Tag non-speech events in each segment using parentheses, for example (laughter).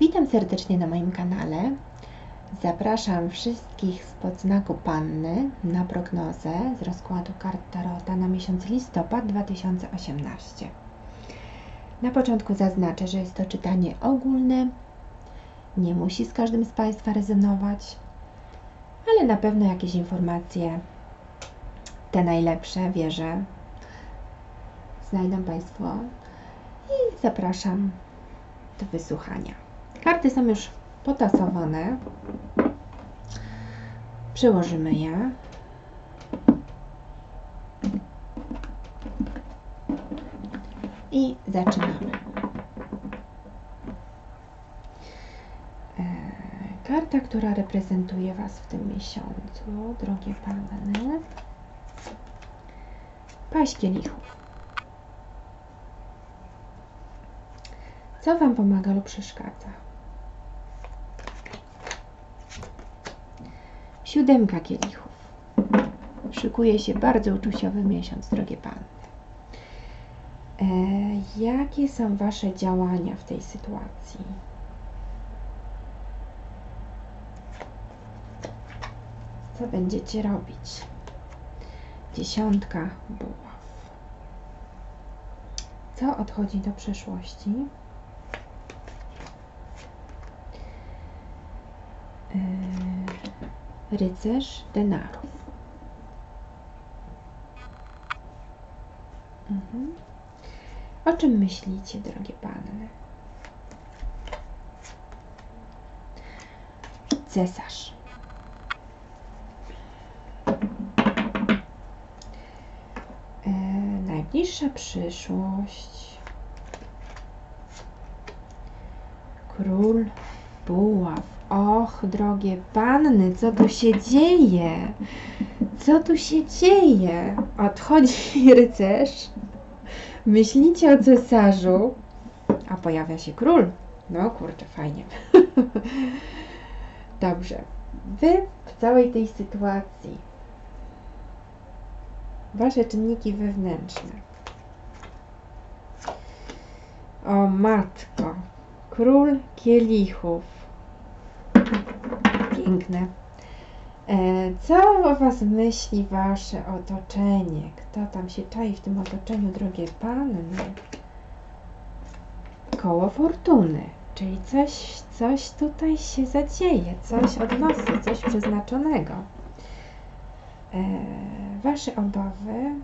Witam serdecznie na moim kanale. Zapraszam wszystkich spod znaku Panny na prognozę z rozkładu kart Tarota na miesiąc listopad 2018. Na początku zaznaczę, że jest to czytanie ogólne. Nie musi z każdym z Państwa rezonować, ale na pewno jakieś informacje, te najlepsze, wierzę, znajdą Państwo i zapraszam do wysłuchania. Karty są już potasowane. Przyłożymy je. I zaczynamy. E, karta, która reprezentuje Was w tym miesiącu, drogie panny. Paść kielichów. Co Wam pomaga lub przeszkadza? Siódemka kielichów. Szykuje się bardzo uczuciowy miesiąc, drogie Panny. E, jakie są Wasze działania w tej sytuacji? Co będziecie robić? Dziesiątka buław. Co odchodzi do przeszłości? Rycerz denarów. Mhm. O czym myślicie, drogie panny? Cesarz. E, najbliższa przyszłość. Król buław. Och, drogie panny, co tu się dzieje? Co tu się dzieje? Odchodzi (laughs) rycerz. Myślicie o cesarzu, a pojawia się król. No kurczę, fajnie. (laughs) Dobrze. Wy w całej tej sytuacji, wasze czynniki wewnętrzne. O matko, król kielichów. Piękne. E, co o Was myśli Wasze otoczenie? Kto tam się czai w tym otoczeniu, drogie panny? Koło fortuny, czyli coś, coś tutaj się zadzieje, coś od losu, coś przeznaczonego. E, wasze obawy,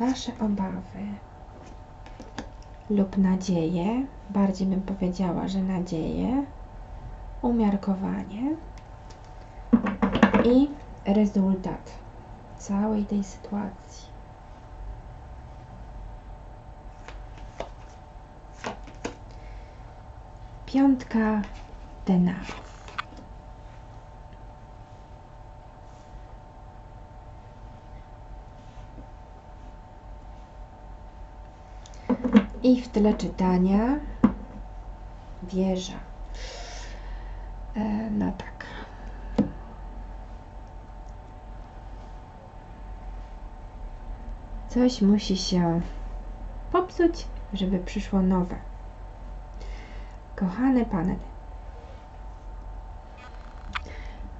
Wasze obawy lub nadzieje, bardziej bym powiedziała, że nadzieje, umiarkowanie i rezultat całej tej sytuacji. Piątka denarów. I w tle czytania wieża. E, no tak. Coś musi się popsuć, żeby przyszło nowe. Kochane panny,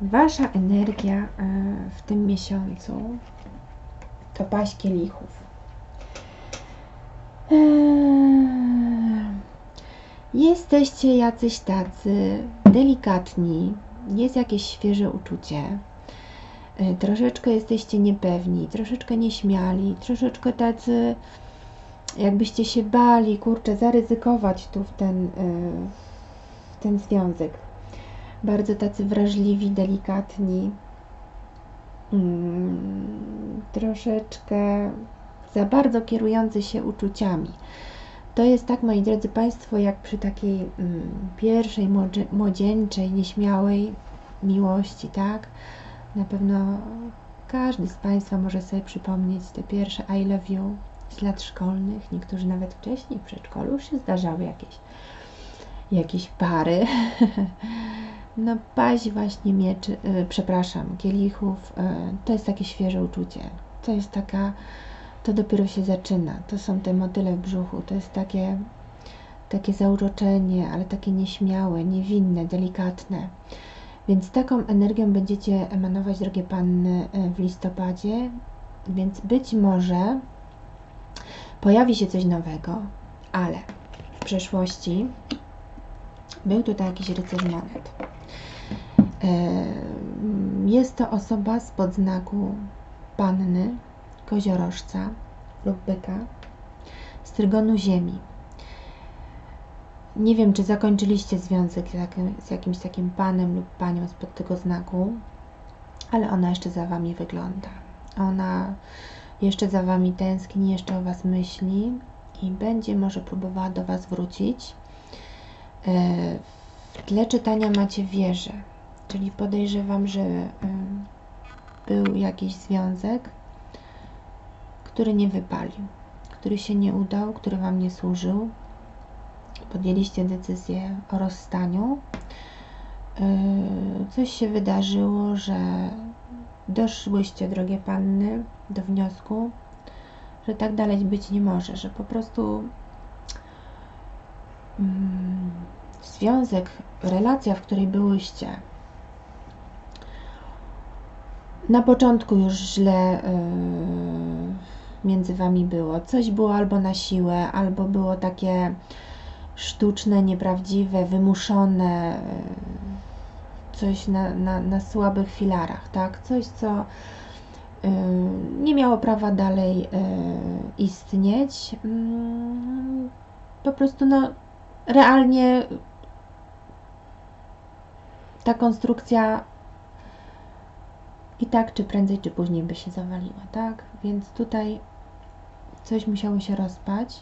wasza energia e, w tym miesiącu to paść kielichów. Eee, jesteście jacyś tacy delikatni, jest jakieś świeże uczucie. Eee, troszeczkę jesteście niepewni, troszeczkę nieśmiali, troszeczkę tacy, jakbyście się bali, kurczę, zaryzykować tu w ten, eee, w ten związek. Bardzo tacy wrażliwi, delikatni. Mm, troszeczkę za bardzo kierujący się uczuciami. To jest tak, moi drodzy Państwo, jak przy takiej mm, pierwszej, młodzieńczej, nieśmiałej miłości, tak? Na pewno każdy z Państwa może sobie przypomnieć te pierwsze I love you z lat szkolnych. Niektórzy nawet wcześniej w przedszkolu już się zdarzały jakieś, jakieś pary. (laughs) no paść właśnie mieczy, yy, przepraszam, kielichów, yy, to jest takie świeże uczucie. To jest taka to dopiero się zaczyna. To są te motyle w brzuchu. To jest takie, takie zauroczenie, ale takie nieśmiałe, niewinne, delikatne. Więc taką energią będziecie emanować, drogie panny, w listopadzie. Więc być może pojawi się coś nowego, ale w przeszłości był tutaj jakiś rycerz monet. Jest to osoba z podznaku panny, koziorożca lub byka z trygonu ziemi. Nie wiem, czy zakończyliście związek z jakimś takim panem lub panią spod tego znaku, ale ona jeszcze za wami wygląda. Ona jeszcze za wami tęskni, jeszcze o was myśli i będzie może próbowała do was wrócić. E, w tle czytania macie wieżę, czyli podejrzewam, że e, był jakiś związek, który nie wypalił, który się nie udał, który Wam nie służył. Podjęliście decyzję o rozstaniu. Yy, coś się wydarzyło, że doszłyście, drogie panny, do wniosku, że tak dalej być nie może, że po prostu mm, związek, relacja, w której byłyście, na początku już źle yy, między wami było. Coś było albo na siłę, albo było takie sztuczne, nieprawdziwe, wymuszone, yy, coś na, na, na słabych filarach, tak? Coś, co yy, nie miało prawa dalej yy, istnieć. Mm, po prostu, no, realnie ta konstrukcja i tak, czy prędzej, czy później by się zawaliła, tak? Więc tutaj coś musiało się rozpać.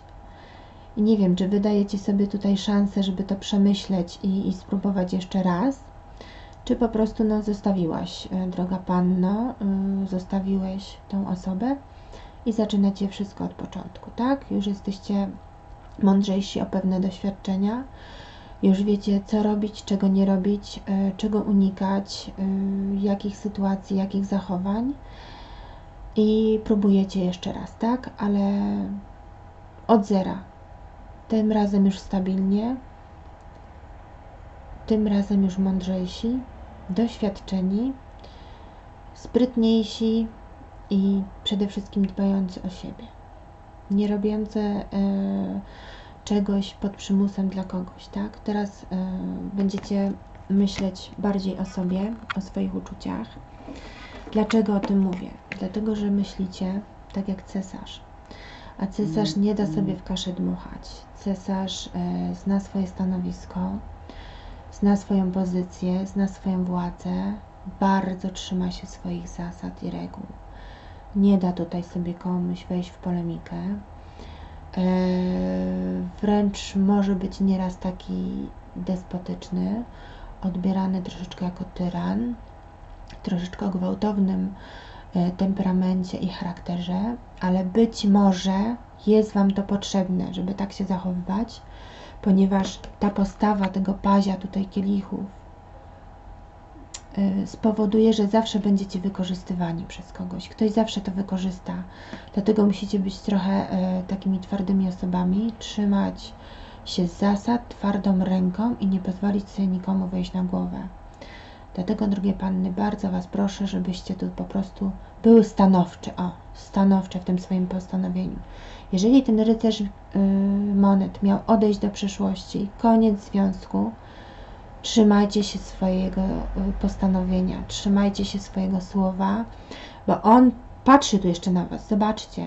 I nie wiem, czy wydajecie sobie tutaj szansę, żeby to przemyśleć i, i spróbować jeszcze raz, czy po prostu no, zostawiłaś, e, droga panno, yy, zostawiłeś tą osobę i zaczynacie wszystko od początku, tak? Już jesteście mądrzejsi o pewne doświadczenia, już wiecie, co robić, czego nie robić, e, czego unikać, e, jakich sytuacji, jakich zachowań. I próbujecie jeszcze raz, tak? Ale od zera. Tym razem już stabilnie, tym razem już mądrzejsi, doświadczeni, sprytniejsi i przede wszystkim dbający o siebie. Nie robiące. Yy, czegoś pod przymusem dla kogoś, tak? Teraz y, będziecie myśleć bardziej o sobie, o swoich uczuciach. Dlaczego o tym mówię? Dlatego, że myślicie tak jak cesarz. A cesarz nie da sobie w kaszę dmuchać. Cesarz y, zna swoje stanowisko, zna swoją pozycję, zna swoją władzę, bardzo trzyma się swoich zasad i reguł. Nie da tutaj sobie komuś wejść w polemikę, E, wręcz może być nieraz taki despotyczny, odbierany troszeczkę jako tyran, troszeczkę gwałtownym e, temperamencie i charakterze, ale być może jest Wam to potrzebne, żeby tak się zachowywać, ponieważ ta postawa tego pazia tutaj kielichów Y, spowoduje, że zawsze będziecie wykorzystywani przez kogoś. Ktoś zawsze to wykorzysta. Dlatego musicie być trochę y, takimi twardymi osobami, trzymać się zasad twardą ręką i nie pozwolić sobie nikomu wejść na głowę. Dlatego, drogie panny, bardzo Was proszę, żebyście tu po prostu były stanowcze, o, stanowcze w tym swoim postanowieniu. Jeżeli ten rycerz yy, monet miał odejść do przeszłości, koniec związku, Trzymajcie się swojego y, postanowienia, trzymajcie się swojego słowa, bo on patrzy tu jeszcze na Was. Zobaczcie,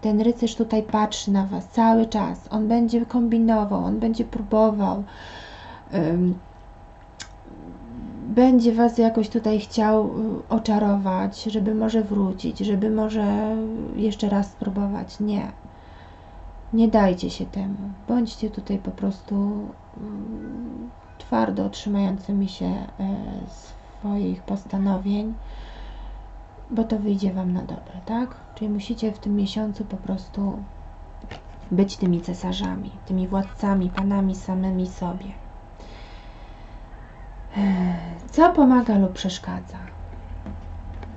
ten rycerz tutaj patrzy na Was cały czas. On będzie kombinował, on będzie próbował. Um, będzie Was jakoś tutaj chciał y, oczarować, żeby może wrócić, żeby może jeszcze raz spróbować. Nie. Nie dajcie się temu. Bądźcie tutaj po prostu twardo trzymającymi się e, swoich postanowień, bo to wyjdzie Wam na dobre, tak? Czyli musicie w tym miesiącu po prostu być tymi cesarzami, tymi władcami, panami samymi sobie. E, co pomaga lub przeszkadza?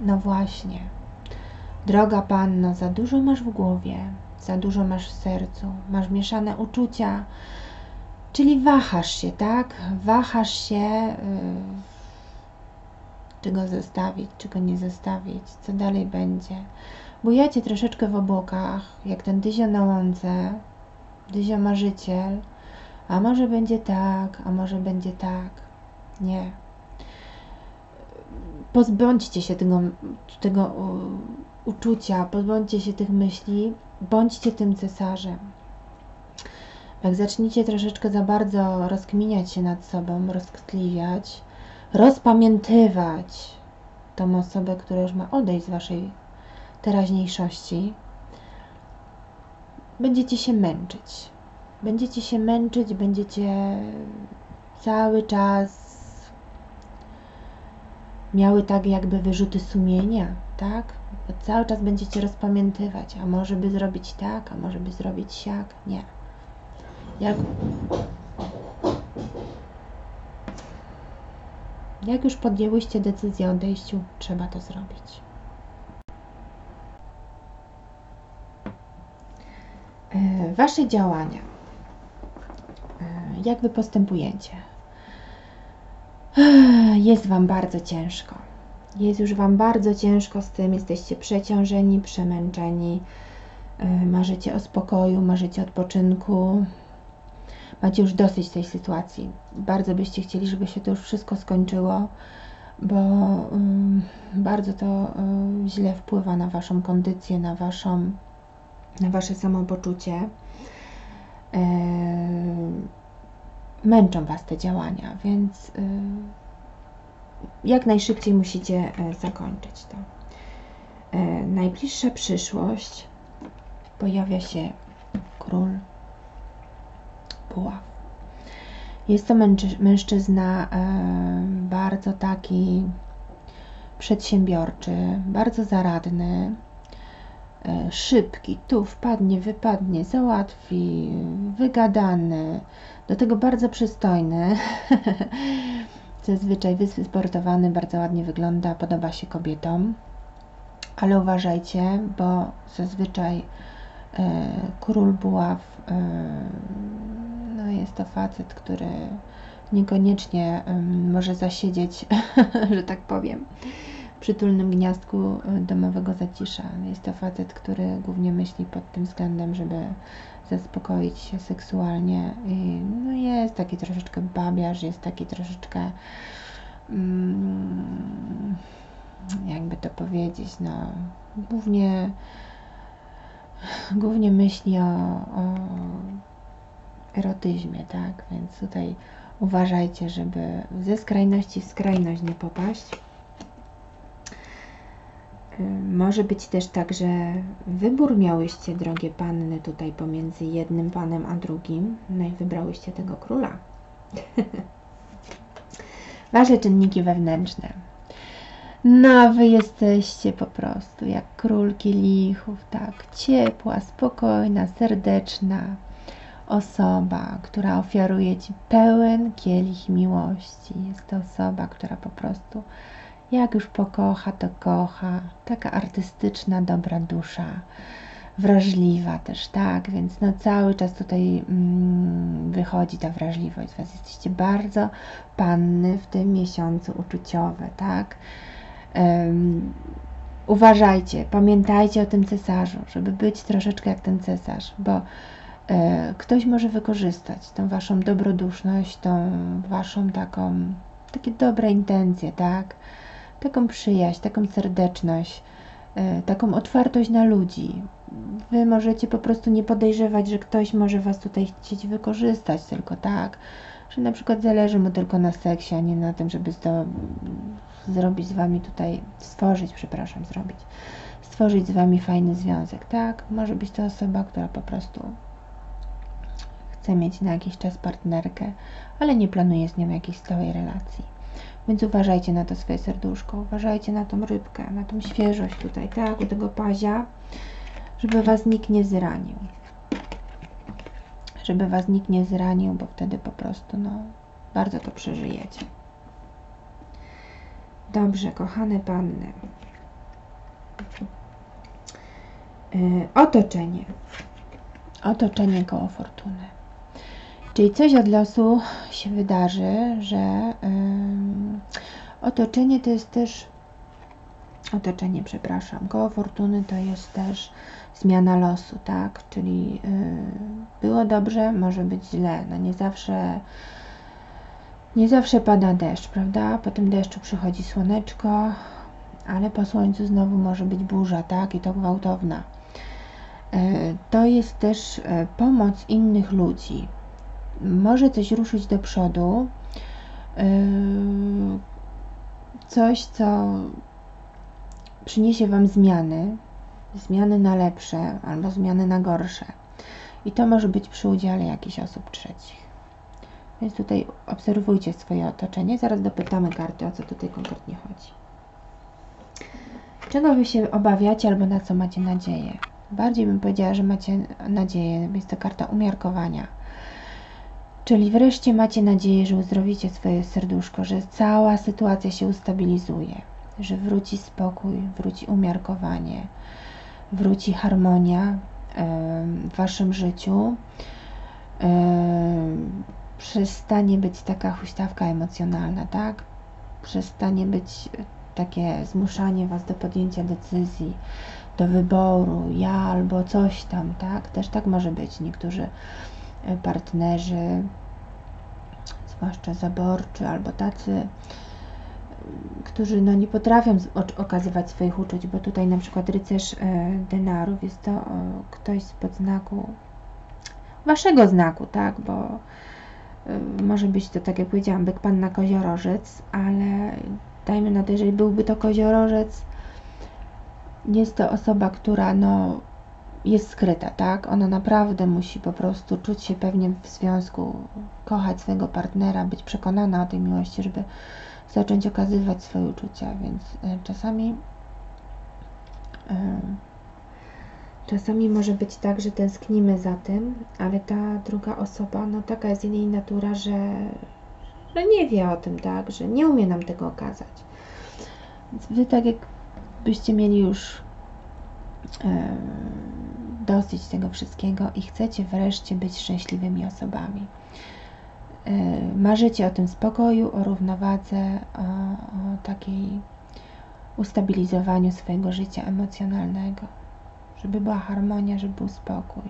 No właśnie, Droga panno, za dużo masz w głowie, za dużo masz w sercu, masz mieszane uczucia, czyli wahasz się, tak? Wahasz się, yy, czy go zostawić, czy go nie zostawić, co dalej będzie. Bujacie troszeczkę w obłokach, jak ten dyzio na łące, dyzio marzyciel, a może będzie tak, a może będzie tak. Nie. Pozbądźcie się tego, tego uczucia, pozbądźcie się tych myśli, bądźcie tym cesarzem. Jak zaczniecie troszeczkę za bardzo rozkminiać się nad sobą, rozktliwiać, rozpamiętywać tą osobę, która już ma odejść z waszej teraźniejszości, będziecie się męczyć. Będziecie się męczyć, będziecie cały czas miały tak jakby wyrzuty sumienia, tak? Cały czas będziecie rozpamiętywać, a może by zrobić tak, a może by zrobić siak. Nie. Jak, jak już podjęłyście decyzję o odejściu, trzeba to zrobić. E, wasze działania. E, jak wy postępujecie? (sighs) Jest Wam bardzo ciężko. Jest już Wam bardzo ciężko z tym, jesteście przeciążeni, przemęczeni, e, marzycie o spokoju, marzycie o odpoczynku, macie już dosyć tej sytuacji. Bardzo byście chcieli, żeby się to już wszystko skończyło, bo um, bardzo to um, źle wpływa na Waszą kondycję, na, waszą, na Wasze samopoczucie. E, męczą Was te działania, więc y, jak najszybciej musicie e, zakończyć to. E, najbliższa przyszłość pojawia się król buław. Jest to mężczyzna bardzo taki przedsiębiorczy, bardzo zaradny, szybki, tu wpadnie, wypadnie, załatwi, wygadany, do tego bardzo przystojny. (laughs) Zazwyczaj wysportowany, bardzo ładnie wygląda, podoba się kobietom. Ale uważajcie, bo zazwyczaj e, król buław e, no jest to facet, który niekoniecznie może zasiedzieć, (laughs) że tak powiem, przytulnym gniazdku e, domowego zacisza. Jest to facet, który głównie myśli pod tym względem, żeby zaspokoić się seksualnie. I no jest taki troszeczkę babiarz, jest taki troszeczkę mm, jakby to powiedzieć, no głównie głównie myśli o, o erotyzmie, tak? Więc tutaj uważajcie, żeby ze skrajności w skrajność nie popaść. Może być też tak, że wybór miałyście, drogie panny, tutaj pomiędzy jednym panem a drugim, no i wybrałyście tego króla. (laughs) Wasze czynniki wewnętrzne. No, wy jesteście po prostu jak król kielichów, tak, ciepła, spokojna, serdeczna osoba, która ofiaruje ci pełen kielich miłości. Jest to osoba, która po prostu jak już pokocha, to kocha. Taka artystyczna, dobra dusza. Wrażliwa też, tak, więc no cały czas tutaj mm, wychodzi ta wrażliwość Was. Jesteście bardzo panny w tym miesiącu uczuciowe, tak. Um, uważajcie, pamiętajcie o tym cesarzu, żeby być troszeczkę jak ten cesarz, bo e, ktoś może wykorzystać tą waszą dobroduszność, tą waszą taką, takie dobre intencje, tak? Taką przyjaźń, taką serdeczność, e, taką otwartość na ludzi. Wy możecie po prostu nie podejrzewać, że ktoś może Was tutaj chcieć wykorzystać, tylko tak, że na przykład zależy mu tylko na seksie, a nie na tym, żeby zdo, zrobić z Wami tutaj, stworzyć, przepraszam, zrobić, stworzyć z Wami fajny związek, tak? Może być to osoba, która po prostu chce mieć na jakiś czas partnerkę, ale nie planuje z nią jakiejś stałej relacji. Więc uważajcie na to swoje serduszko, uważajcie na tą rybkę, na tą świeżość tutaj, tak, u tego pazia, żeby Was nikt nie zranił. Żeby Was nikt nie zranił, bo wtedy po prostu, no, bardzo to przeżyjecie. Dobrze, kochane panny. Yy, otoczenie. Otoczenie koło fortuny. Czyli coś od losu się wydarzy, że yy, otoczenie to jest też otoczenie, przepraszam, koło fortuny to jest też zmiana losu, tak? Czyli yy, było dobrze, może być źle. No nie zawsze nie zawsze pada deszcz, prawda? Po tym deszczu przychodzi słoneczko, ale po słońcu znowu może być burza, tak? I to gwałtowna. E, to jest też e, pomoc innych ludzi. Może coś ruszyć do przodu, e, coś, co przyniesie Wam zmiany, zmiany na lepsze albo zmiany na gorsze. I to może być przy udziale jakichś osób trzecich. Więc tutaj obserwujcie swoje otoczenie. Zaraz dopytamy karty, o co tutaj konkretnie chodzi. Czego Wy się obawiacie albo na co macie nadzieję? Bardziej bym powiedziała, że macie nadzieję. Jest to karta umiarkowania. Czyli wreszcie macie nadzieję, że uzdrowicie swoje serduszko, że cała sytuacja się ustabilizuje, że wróci spokój, wróci umiarkowanie, wróci harmonia w Waszym życiu przestanie być taka huśtawka emocjonalna, tak? Przestanie być takie zmuszanie Was do podjęcia decyzji, do wyboru, ja albo coś tam, tak? Też tak może być. Niektórzy partnerzy, zwłaszcza zaborczy albo tacy, którzy no, nie potrafią okazywać swoich uczuć, bo tutaj na przykład rycerz e, denarów jest to ktoś z podznaku waszego znaku, tak? Bo może być to, tak jak powiedziałam, byk panna koziorożec, ale dajmy na to, jeżeli byłby to koziorożec, jest to osoba, która no, jest skryta, tak? Ona naprawdę musi po prostu czuć się pewnie w związku, kochać swojego partnera, być przekonana o tej miłości, żeby zacząć okazywać swoje uczucia, więc e, czasami Czasami może być tak, że tęsknimy za tym, ale ta druga osoba, no taka jest jej natura, że, że nie wie o tym, tak, że nie umie nam tego okazać. Więc wy tak jakbyście mieli już e, dosyć tego wszystkiego i chcecie wreszcie być szczęśliwymi osobami. E, marzycie o tym spokoju, o równowadze, o, o takiej ustabilizowaniu swojego życia emocjonalnego żeby była harmonia, żeby był spokój,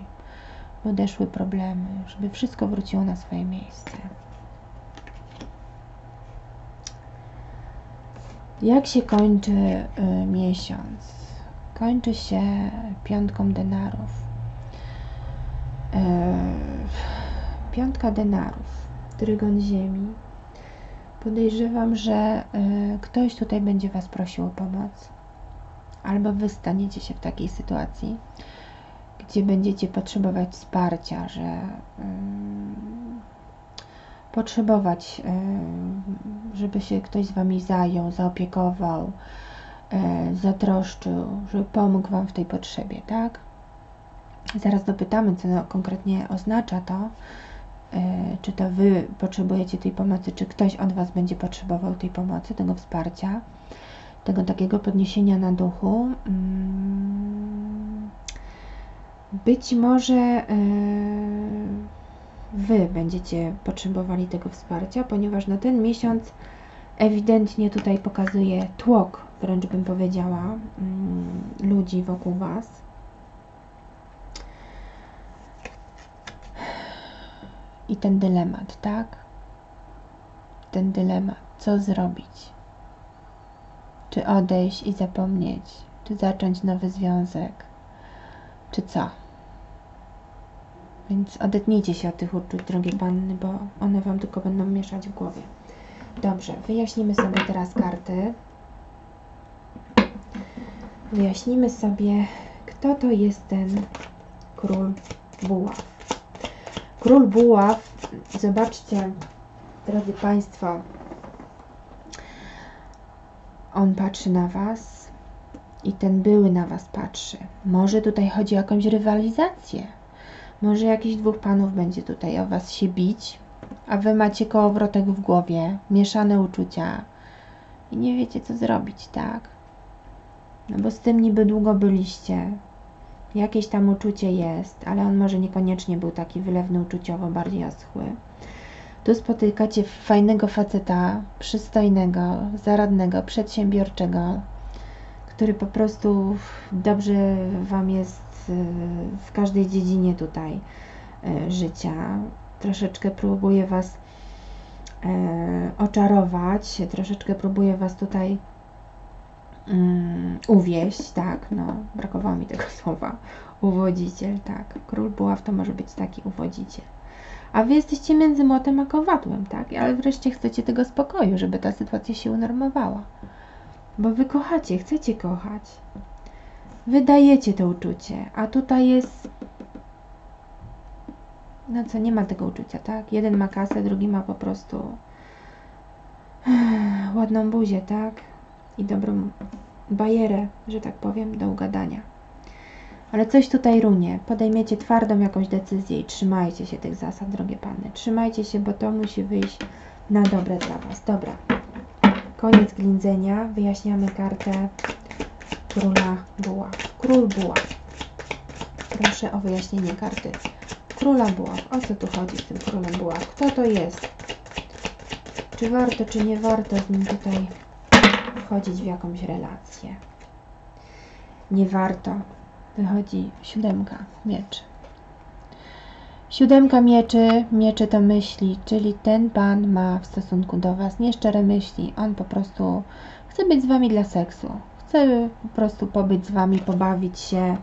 by odeszły problemy, żeby wszystko wróciło na swoje miejsce. Jak się kończy y, miesiąc? Kończy się piątką denarów. Y, piątka denarów, trygon ziemi. Podejrzewam, że y, ktoś tutaj będzie Was prosił o pomoc albo wy staniecie się w takiej sytuacji, gdzie będziecie potrzebować wsparcia, że potrzebować, żeby się ktoś z wami zajął, zaopiekował, zatroszczył, żeby pomógł wam w tej potrzebie, tak? Zaraz dopytamy, co konkretnie oznacza to, yy, czy to wy potrzebujecie tej pomocy, czy ktoś od was będzie potrzebował tej pomocy, tego wsparcia tego takiego podniesienia na duchu. Mm, być może e, Wy będziecie potrzebowali tego wsparcia, ponieważ na ten miesiąc ewidentnie tutaj pokazuje tłok, wręcz bym powiedziała, mm, ludzi wokół Was. I ten dylemat, tak? Ten dylemat, co zrobić? Czy odejść i zapomnieć? Czy zacząć nowy związek? Czy co? Więc odetnijcie się od tych uczuć, drogie panny, bo one Wam tylko będą mieszać w głowie. Dobrze, wyjaśnimy sobie teraz karty. Wyjaśnimy sobie, kto to jest ten król buław. Król buław, zobaczcie, drodzy Państwo, on patrzy na Was i ten były na Was patrzy. Może tutaj chodzi o jakąś rywalizację. Może jakiś dwóch panów będzie tutaj o Was się bić, a Wy macie kołowrotek w głowie, mieszane uczucia i nie wiecie co zrobić, tak? No bo z tym niby długo byliście. Jakieś tam uczucie jest, ale on może niekoniecznie był taki wylewny uczuciowo, bardziej oschły. Tu spotykacie fajnego faceta, przystojnego, zaradnego, przedsiębiorczego, który po prostu dobrze Wam jest y, w każdej dziedzinie tutaj y, życia. Troszeczkę próbuje Was e, oczarować, troszeczkę próbuje Was tutaj um, uwieść, tak, no, brakowało mi tego (laughs) słowa, uwodziciel, tak, król buław to może być taki uwodziciel. A wy jesteście między młotem a kowadłem, tak, ale wreszcie chcecie tego spokoju, żeby ta sytuacja się unormowała. Bo wy kochacie, chcecie kochać. Wydajecie to uczucie, a tutaj jest no co, nie ma tego uczucia, tak? Jeden ma kasę, drugi ma po prostu (sighs) ładną buzię, tak? I dobrą bajerę, że tak powiem, do ugadania. Ale coś tutaj runie. Podejmiecie twardą jakąś decyzję i trzymajcie się tych zasad, drogie panny. Trzymajcie się, bo to musi wyjść na dobre dla Was. Dobra. Koniec glindzenia. Wyjaśniamy kartę króla buła. Król buła. Proszę o wyjaśnienie karty króla buław. O co tu chodzi z tym królem buław? Kto to jest? Czy warto, czy nie warto z nim tutaj wchodzić w jakąś relację? Nie warto. Wychodzi siódemka mieczy. Siódemka mieczy, mieczy to myśli, czyli ten pan ma w stosunku do Was nieszczere myśli. On po prostu chce być z Wami dla seksu. Chce po prostu pobyć z Wami, pobawić się,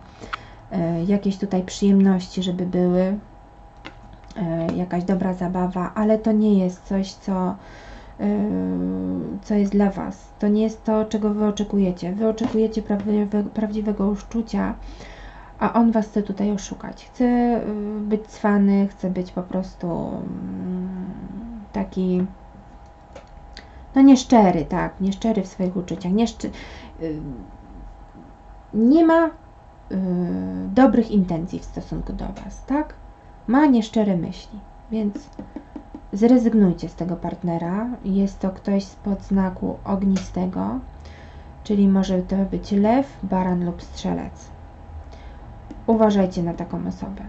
e, jakieś tutaj przyjemności, żeby były, e, jakaś dobra zabawa, ale to nie jest coś, co, co jest dla Was. To nie jest to, czego Wy oczekujecie. Wy oczekujecie prawdziwego, prawdziwego uczucia, a on Was chce tutaj oszukać. Chce być cwany, chce być po prostu taki no nieszczery, tak, nieszczery w swoich uczuciach, nieszczy... nie ma dobrych intencji w stosunku do Was, tak? Ma nieszczere myśli, więc zrezygnujcie z tego partnera. Jest to ktoś spod znaku ognistego, czyli może to być lew, baran lub strzelec. Uważajcie na taką osobę.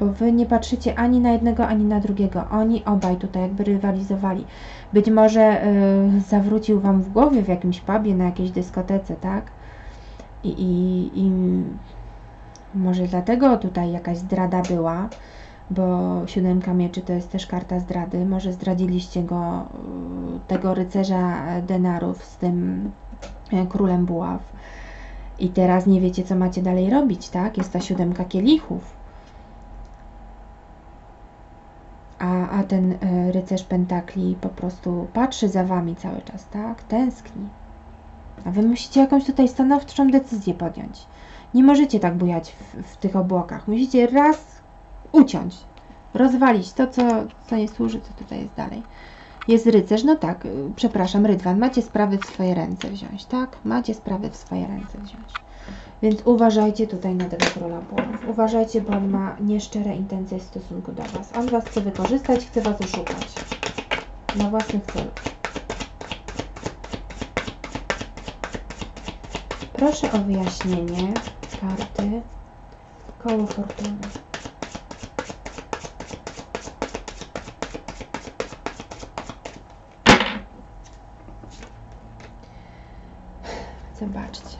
Bo wy nie patrzycie ani na jednego, ani na drugiego. Oni obaj tutaj jakby rywalizowali. Być może y, zawrócił wam w głowie w jakimś pubie, na jakiejś dyskotece, tak? I, i, i może dlatego tutaj jakaś zdrada była, bo siódemka mieczy to jest też karta zdrady. Może zdradziliście go, y, tego rycerza denarów z tym y, królem buław. I teraz nie wiecie, co macie dalej robić, tak? Jest ta siódemka kielichów. A, a ten y, rycerz pentakli po prostu patrzy za wami cały czas, tak? Tęskni. A wy musicie jakąś tutaj stanowczą decyzję podjąć. Nie możecie tak bujać w, w tych obłokach. Musicie raz uciąć, rozwalić to, co, co nie służy, co tutaj jest dalej. Jest rycerz, no tak, y, przepraszam, Rydwan, macie sprawy w swoje ręce wziąć, tak? Macie sprawy w swoje ręce wziąć. Więc uważajcie tutaj na tego króla płonów. Uważajcie, bo on ma nieszczere intencje w stosunku do Was. On Was chce wykorzystać, chce Was oszukać. Na własnych celach. Proszę o wyjaśnienie karty koło fortuny. Zobaczcie.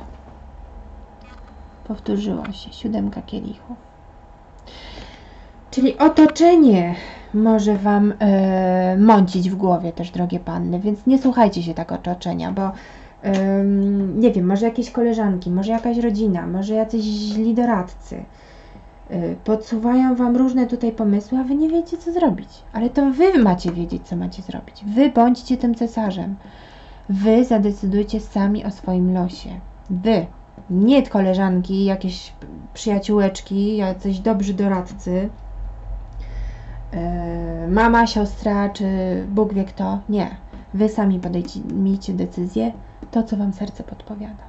Powtórzyło się siódemka kielichów. Czyli otoczenie może Wam e, mącić w głowie też, drogie panny, więc nie słuchajcie się tak otoczenia, bo nie wiem, może jakieś koleżanki, może jakaś rodzina, może jacyś źli doradcy. Y, podsuwają Wam różne tutaj pomysły, a Wy nie wiecie, co zrobić. Ale to Wy macie wiedzieć, co macie zrobić. Wy bądźcie tym cesarzem. Wy zadecydujcie sami o swoim losie. Wy, nie koleżanki, jakieś przyjaciółeczki, jacyś dobrzy doradcy, yy, mama, siostra, czy Bóg wie kto. Nie. Wy sami podejmijcie decyzję, to, co Wam serce podpowiada.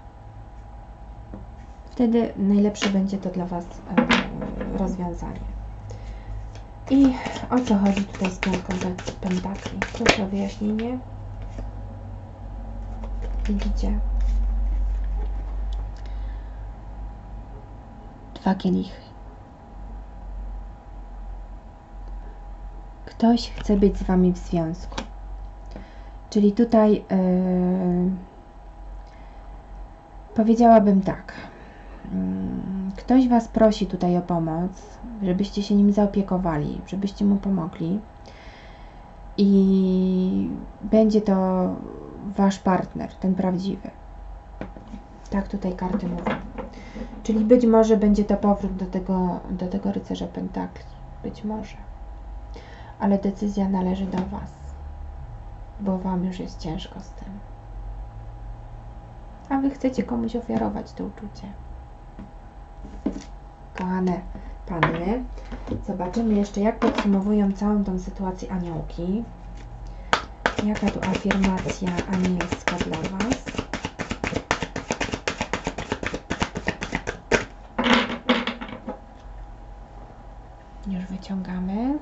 Wtedy najlepsze będzie to dla Was e, rozwiązanie. I o co chodzi tutaj z piątką pentakli? Proszę o wyjaśnienie. Widzicie? Dwa kielichy. Ktoś chce być z Wami w związku. Czyli tutaj yy, powiedziałabym tak. Mm, Ktoś Was prosi tutaj o pomoc, żebyście się nim zaopiekowali, żebyście mu pomogli. I będzie to Wasz partner, ten prawdziwy. Tak tutaj karty mówią. Czyli być może będzie to powrót do tego, do tego rycerza pentakli. Być może. Ale decyzja należy do Was. Bo Wam już jest ciężko z tym. A Wy chcecie komuś ofiarować to uczucie. Kochane panny, zobaczymy jeszcze, jak podsumowują całą tą sytuację aniołki. Jaka tu afirmacja anielska dla Was? Już wyciągamy.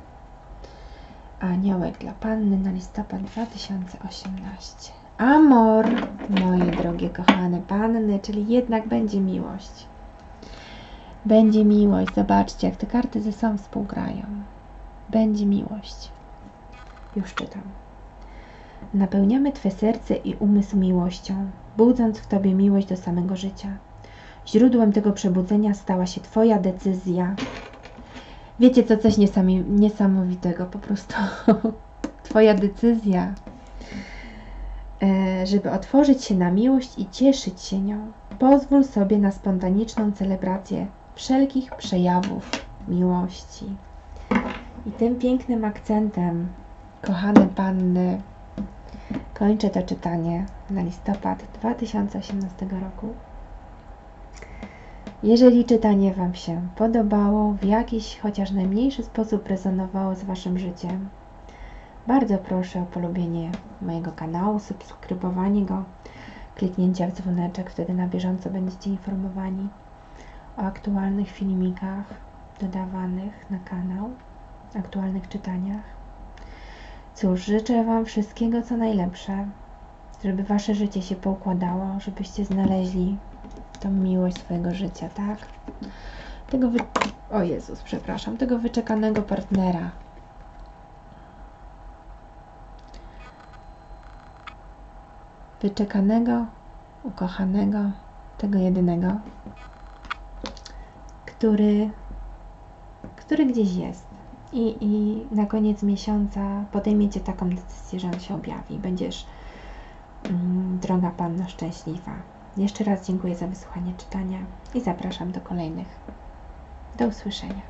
Aniołek dla Panny na listopad 2018. Amor, moje drogie, kochane Panny, czyli jednak będzie miłość. Będzie miłość. Zobaczcie, jak te karty ze sobą współgrają. Będzie miłość. Już czytam. Napełniamy Twe serce i umysł miłością, budząc w Tobie miłość do samego życia. Źródłem tego przebudzenia stała się Twoja decyzja. Wiecie co, coś niesamowitego, po prostu (laughs) Twoja decyzja, e, żeby otworzyć się na miłość i cieszyć się nią. Pozwól sobie na spontaniczną celebrację wszelkich przejawów miłości. I tym pięknym akcentem, kochane panny, kończę to czytanie na listopad 2018 roku. Jeżeli czytanie Wam się podobało, w jakiś chociaż najmniejszy sposób rezonowało z Waszym życiem, bardzo proszę o polubienie mojego kanału, subskrybowanie go, kliknięcie w dzwoneczek, wtedy na bieżąco będziecie informowani o aktualnych filmikach dodawanych na kanał, aktualnych czytaniach. Cóż, życzę Wam wszystkiego co najlepsze, żeby Wasze życie się poukładało, żebyście znaleźli tą miłość swojego życia, tak? Tego wy... O Jezus, przepraszam, tego wyczekanego partnera. Wyczekanego, ukochanego, tego jedynego, który, który gdzieś jest. I, I na koniec miesiąca podejmiecie taką decyzję, że on się objawi. Będziesz, mm, droga Panno, szczęśliwa. Jeszcze raz dziękuję za wysłuchanie czytania i zapraszam do kolejnych. Do usłyszenia.